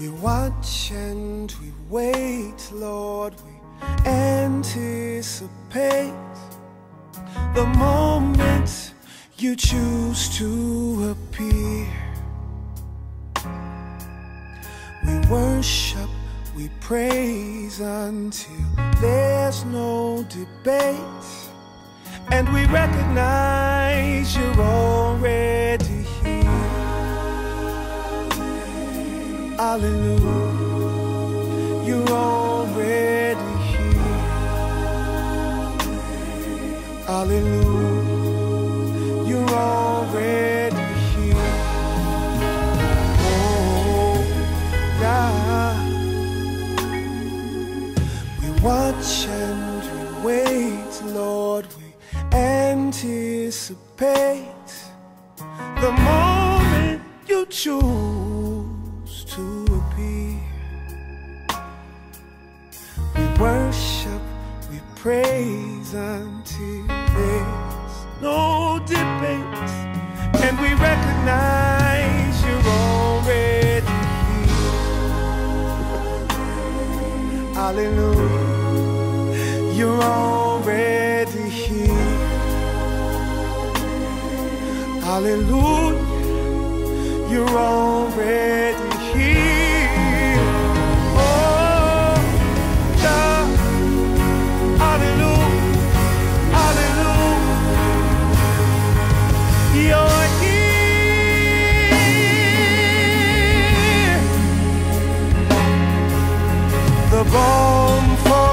We watch and we wait, Lord, we anticipate the moment you choose to appear. We worship, we praise until there's no debate. And we recognize you're already Hallelujah. You're already here. Hallelujah. You're already here. Oh, yeah. We watch and we wait, Lord. We anticipate the moment you choose to appear. We worship, we praise until there's no debate, and we recognize you're already here. Hallelujah. You're already here. Hallelujah. You're already a bomb for